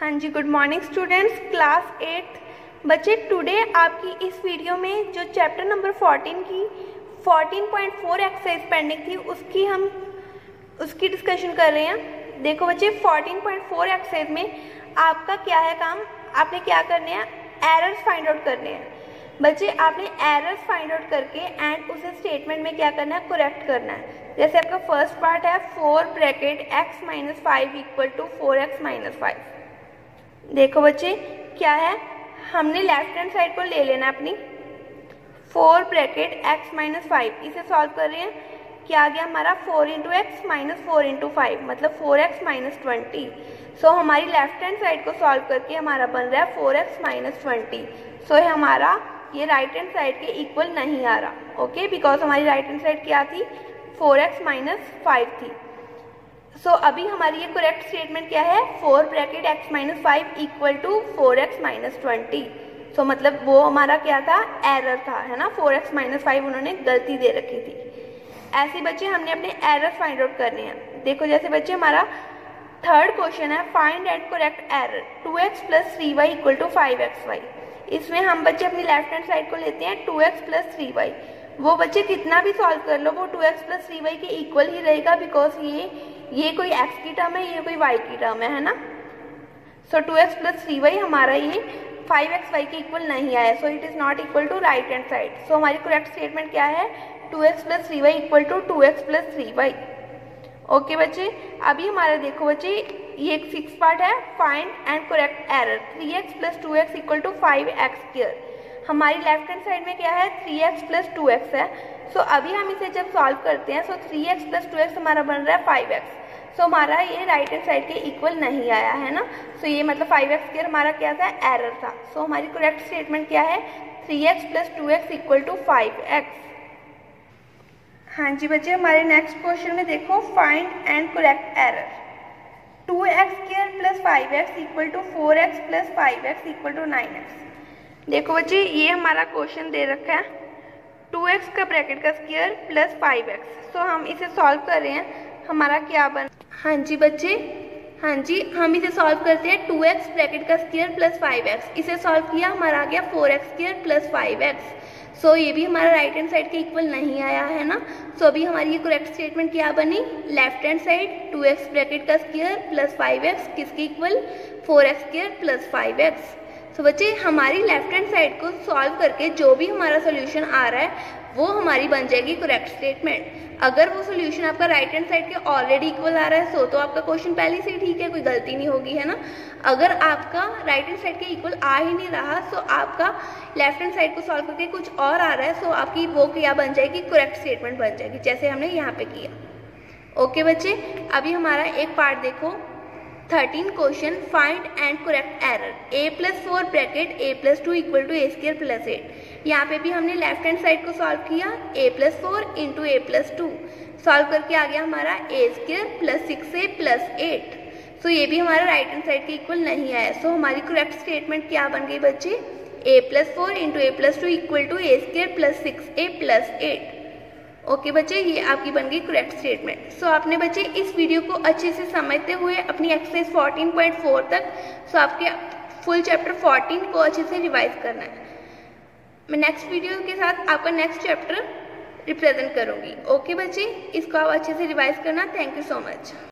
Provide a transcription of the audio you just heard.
हाँ जी good morning students class eighth बच्चे today आपकी इस वीडियो में जो चैप्टर नंबर 14 की 14.4 एक्सरसाइज पेंडिंग थी, उसकी हम, उसकी डिस्कशन कर रहे हैं. देखो बच्चे 14.4 एक्सरसाइज में आपका क्या है काम? आपने क्या करने हैं? एरर्स फाइंड आउट करने हैं. बच्चे, आपने एरर्स फाइंड आउट करके एंड उसे स्टेटमेंट में क्या करना है? करेक्ट करना है. जैसे आपका फ़र्स्ट पार्ट है four bracket x minus five equal to four x minus five देखो बच्चे, क्या है? हमने लेफ़्ट हैंड साइड को ले लेना अपनी। Four bracket x minus five इसे सॉल्व कर रहे हैं। क्या आ गया हमारा? Four into x minus four into five मतलब four x minus twenty so हमारी लेफ़्ट हैंड साइड को सॉल्व करके हमारा बन रहा है four x minus twenty so हमारा, ये राइट हैंड साइड के इक्वल नहीं आ रहा ओके बिकॉज़ हमारी राइट हैंड साइड क्या थी? फोर एक्स माइनस फाइव थी। सो अभी हमारी ये करेक्ट स्टेटमेंट क्या है? Four bracket x minus five equal to four x minus twenty so मतलब वो हमारा क्या था? एरर था, है ना? फोर एक्स माइनस फाइव उन्होंने गलती दे रखी थी। ऐसे बच्चे हमने अपने एरर फाइंड आउट करने हैं। देखो, जैसे बच्चे हमारा थर्ड क्वेश्चन है find and correct error two x plus three y equal to five x y इसमें हम बच्चे अपनी लेफ़्ट हैंड साइड को लेते हैं two x plus three y वो बच्चे कितना भी सॉल्व कर लो, वो two x plus three y के इक्वल ही रहेगा बिकॉज़ ये ये कोई एक्स की टर्म है, ये कोई वाई की टर्म है है ना? So two x plus three y हमारा ये फाइव एक्स वाई के इक्वल नहीं आया so it is not equal to right hand side so हमारी करेक्ट स्टेटमेंट क्या है? Two x plus three y equal to two x plus three y okay बच्चे? अभी हमारा देखो बच्चे, ये एक फिक्स पार्ट है find and correct error three x plus two x equal to five x square हमारी लेफ़्ट हैंड साइड में क्या है? Three x plus two x है। सो so, अभी हम इसे जब सॉल्व करते हैं so three x plus two x हमारा बन रहा है फाइव एक्स सो हमारा ये राइट हैंड साइड के इक्वल नहीं आया है ना? सो so, ये मतलब फाइव एक्स के हमारा क्या था? एरर था। सो so, हमारी करेक्ट स्टेटमेंट क्या है? Three x plus two x equal to five x हाँ जी बच्चे हमारे नेक्स्ट क्वेश्चन में देखो find and correct error two x square plus five x equal to four x plus five x equal to nine x देखो बच्चे ये हमारा क्वेश्चन दे रखा है। टू एक्स का ब्रैकेट का square plus five x so हम इसे सॉल्व कर रहे हैं। हमारा क्या बन? हाँ जी बच्चे हाँ जी हम इसे सॉल्व करते हैं टू एक्स ब्रैकेट का स्क्र प्लस फाइव एक्स इसे सॉल्व किया हमारा आ गया four x square plus five x so ये भी हमारा राइट हैंड साइड के इक्वल नहीं आया है ना? सो so, अभी हमारी ये करेक्ट स्टेटमेंट क्या बनी? Left hand side two x bracket का स्क्र प्लस फाइव एक्स किसके equal four x square plus five x तो बच्चे, हमारी लेफ़्ट हैंड साइड को सॉल्व करके जो भी हमारा सोल्यूशन आ रहा है, वो हमारी बन जाएगी करेक्ट स्टेटमेंट अगर वो सोल्यूशन आपका राइट हैंड साइड के ऑलरेडी इक्वल आ रहा है सो तो आपका क्वेश्चन पहले से ही ठीक है, कोई गलती नहीं होगी, है ना? अगर आपका राइट हैंड साइड के इक्वल आ ही नहीं रहा सो आपका लेफ़्ट हैंड साइड को सॉल्व करके कुछ और आ रहा है सो आपकी वो क्या बन जाएगी? करेक्ट स्टेटमेंट बन जाएगी, जैसे हमने यहाँ पे किया. ओके बच्चे, अभी हमारा एक पार्ट देखो. Thirteen question find and correct error a plus four bracket a plus two equal to a square plus eight यहाँ पे भी हमने लेफ़्ट हैंड साइड को सॉल्व किया a plus four into a plus two solve करके आ गया हमारा a square plus six a plus eight so ये भी हमारा राइट हैंड साइड के इक्वल नहीं आया. सो so, हमारी करेक्ट स्टेटमेंट क्या बन गई बच्चे? A plus four into a plus two equal to a square plus six a plus eight okay बच्चे, ये आपकी बन गई करेक्ट स्टेटमेंट सो आपने बच्चे, इस वीडियो को अच्छे से समझते हुए अपनी एक्सरसाइज 14.4 तक सो आपके फुल चैप्टर 14 को अच्छे से रिवाइज करना है. मैं नेक्स्ट वीडियो के साथ आपका नेक्स्ट चैप्टर रिप्रेजेंट करूँगी. ओके बच्चे, इसको आप अच्छे से रिवाइज करना. Thank you so much